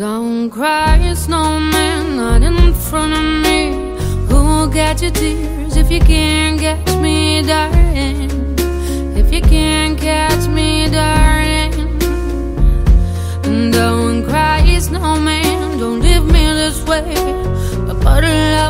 Don't cry, snowman, not in front of me. Who'll get your tears if you can't catch me, darling? If you can't catch me, darling. Don't cry, snowman, don't leave me this way. A bottle